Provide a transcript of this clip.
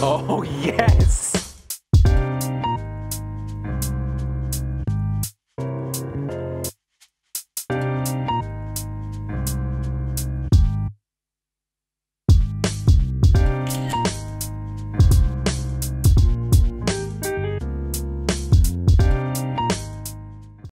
Oh, yes.